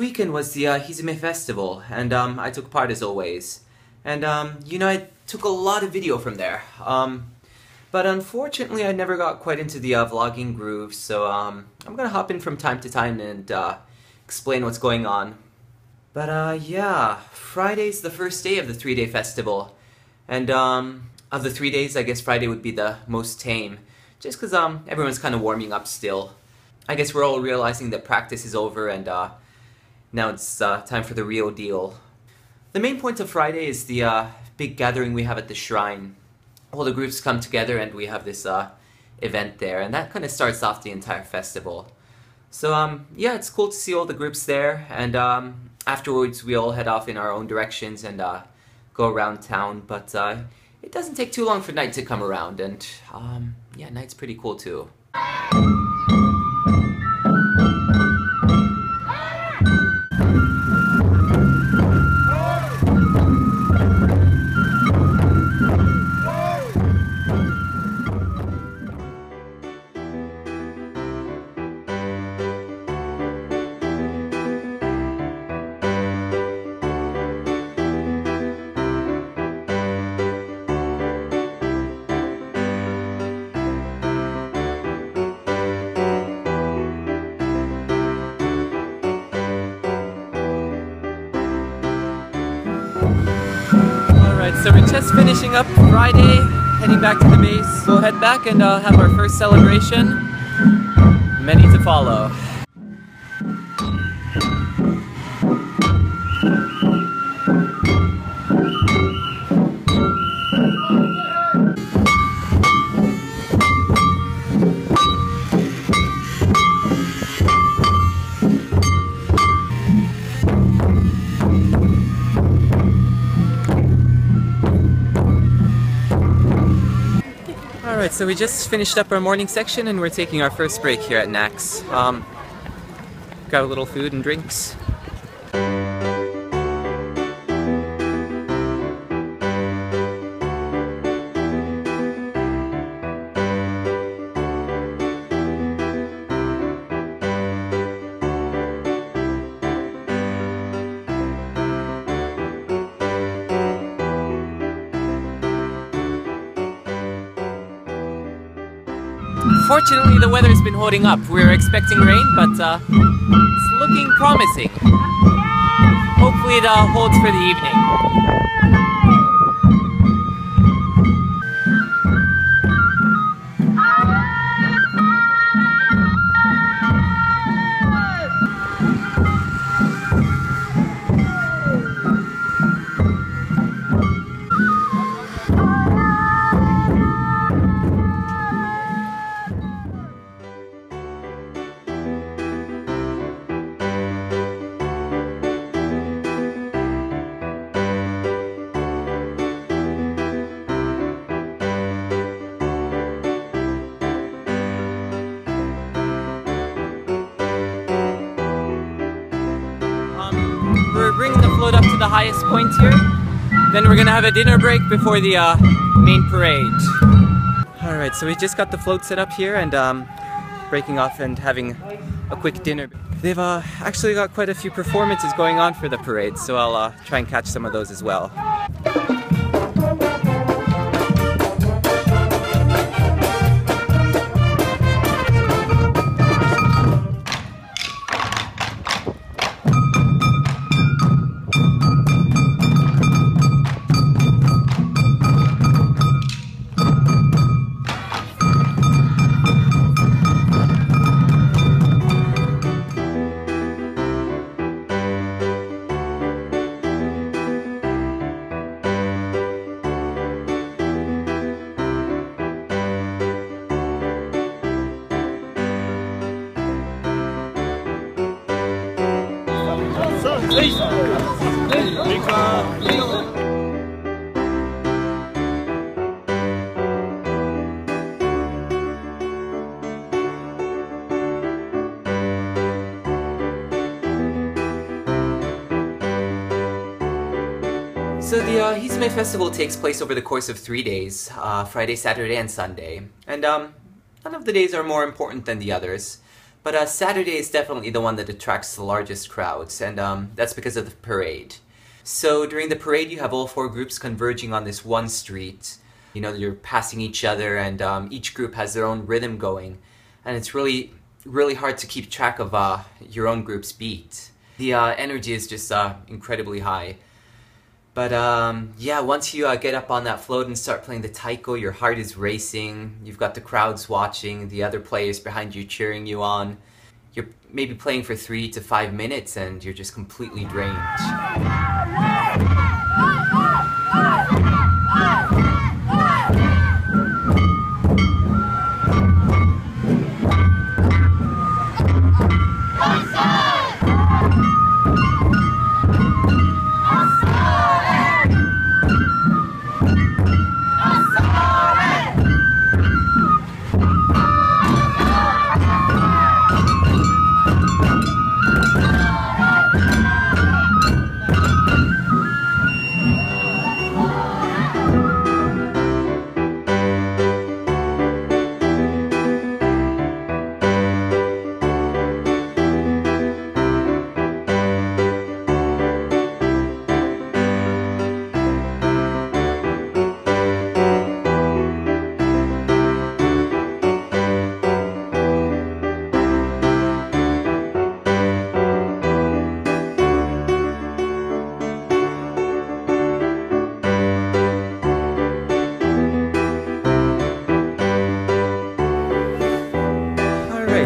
weekend was the uh, Festival, and um, I took part as always. And um, you know, I took a lot of video from there. Um, but unfortunately, I never got quite into the uh, vlogging groove, so um, I'm gonna hop in from time to time and uh, explain what's going on. But uh, yeah, Friday's the first day of the three-day festival, and um, of the three days, I guess Friday would be the most tame, just because um, everyone's kind of warming up still. I guess we're all realizing that practice is over and uh, now it's uh, time for the real deal. The main point of Friday is the uh, big gathering we have at the shrine. All the groups come together and we have this uh, event there, and that kind of starts off the entire festival. So um, yeah, it's cool to see all the groups there, and um, afterwards we all head off in our own directions and uh, go around town. But uh, it doesn't take too long for night to come around, and um, yeah, night's pretty cool too. So we're just finishing up Friday, heading back to the base. We'll head back and uh, have our first celebration. Many to follow. So we just finished up our morning section and we're taking our first break here at Nax. Um, got a little food and drinks. Fortunately, the weather's been holding up. We were expecting rain, but uh, it's looking promising. Hopefully, it uh, holds for the evening. The highest point here. Then we're gonna have a dinner break before the uh, main parade. Alright, so we just got the float set up here and um, breaking off and having a quick dinner. They've uh, actually got quite a few performances going on for the parade, so I'll uh, try and catch some of those as well. So the uh, Hizume Festival takes place over the course of three days, uh, Friday, Saturday, and Sunday. And um, none of the days are more important than the others. But uh, Saturday is definitely the one that attracts the largest crowds, and um, that's because of the parade. So during the parade, you have all four groups converging on this one street. You know, you're passing each other, and um, each group has their own rhythm going, and it's really, really hard to keep track of uh, your own group's beat. The uh, energy is just uh, incredibly high. But um, yeah, once you uh, get up on that float and start playing the taiko, your heart is racing. You've got the crowds watching, the other players behind you cheering you on. You're maybe playing for three to five minutes and you're just completely drained.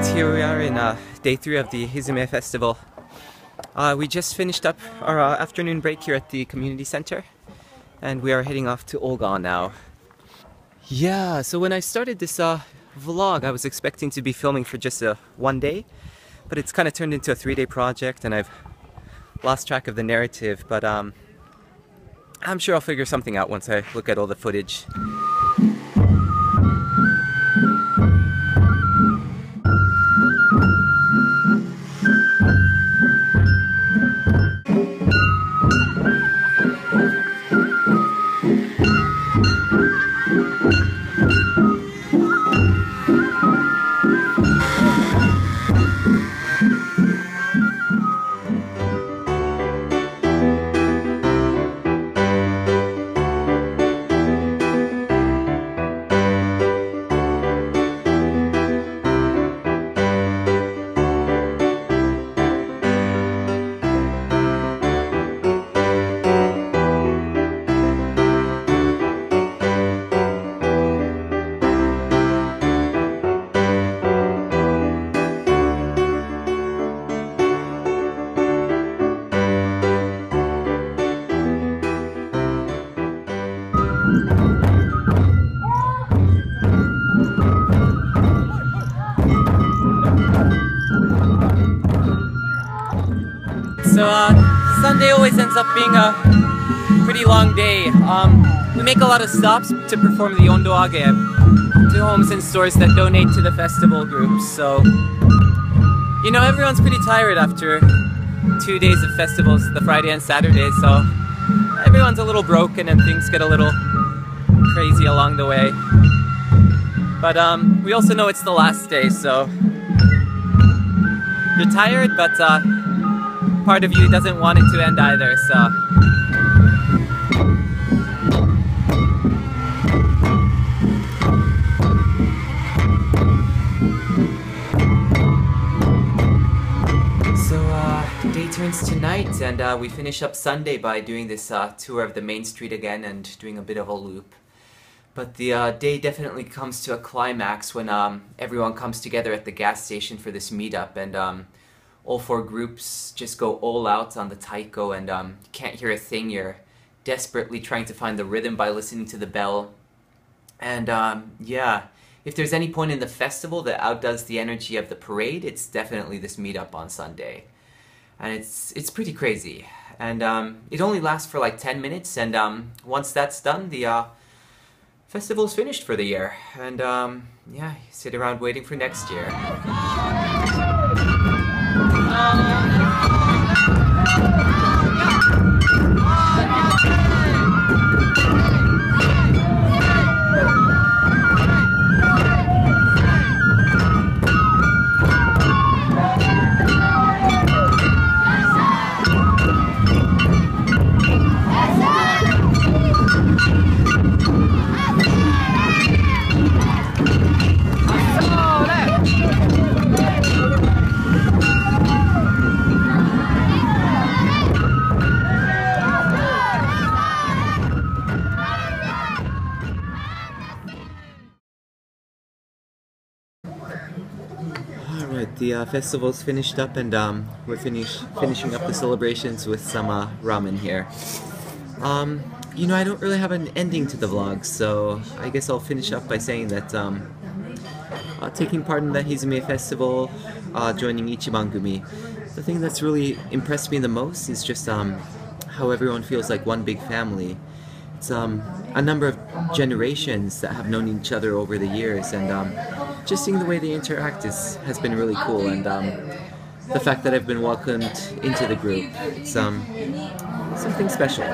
Here we are in uh, day three of the Hizume Festival. Uh, we just finished up our uh, afternoon break here at the community center, and we are heading off to Olga now. Yeah, so when I started this uh, vlog, I was expecting to be filming for just a one day, but it's kind of turned into a three day project, and I've lost track of the narrative. But um, I'm sure I'll figure something out once I look at all the footage. So uh, Sunday always ends up being a pretty long day. Um, we make a lot of stops to perform the ondoage to homes and stores that donate to the festival groups. So you know everyone's pretty tired after two days of festivals, the Friday and Saturday. So everyone's a little broken and things get a little crazy along the way. But um, we also know it's the last day, so you're tired, but uh, part of you doesn't want it to end either, so. So, uh, day turns to night, and uh, we finish up Sunday by doing this uh, tour of the main street again and doing a bit of a loop. But the uh, day definitely comes to a climax when um, everyone comes together at the gas station for this meetup, and um, all four groups just go all out on the taiko, and um, you can't hear a thing. You're desperately trying to find the rhythm by listening to the bell. And um, yeah, if there's any point in the festival that outdoes the energy of the parade, it's definitely this meetup on Sunday. And it's it's pretty crazy. And um, it only lasts for like 10 minutes, and um, once that's done, the uh, festival's finished for the year. And um, yeah, you sit around waiting for next year. The uh, festival's finished up and um, we're finish, finishing up the celebrations with some uh, ramen here. Um, you know, I don't really have an ending to the vlog, so I guess I'll finish up by saying that um, uh, taking part in the Hizume Festival, uh, joining Ichiban Gumi, the thing that's really impressed me the most is just um, how everyone feels like one big family. It's um, a number of generations that have known each other over the years, and um, just seeing the way they interact is, has been really cool. And um, the fact that I've been welcomed into the group, it's um, something special.